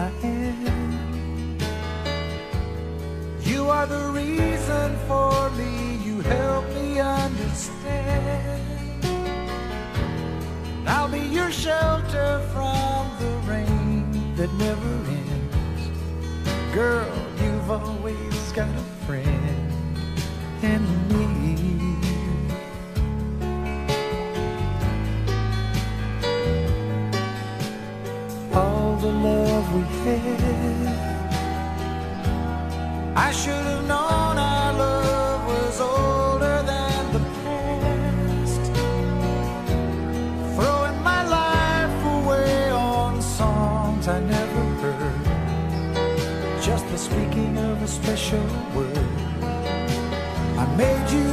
I am. You are the reason for me, you help me understand. I'll be your shelter from the rain that never ends. Girl, you've always got a friend in me. the love we had. I should have known our love was older than the past. Throwing my life away on songs I never heard. Just the speaking of a special word. I made you.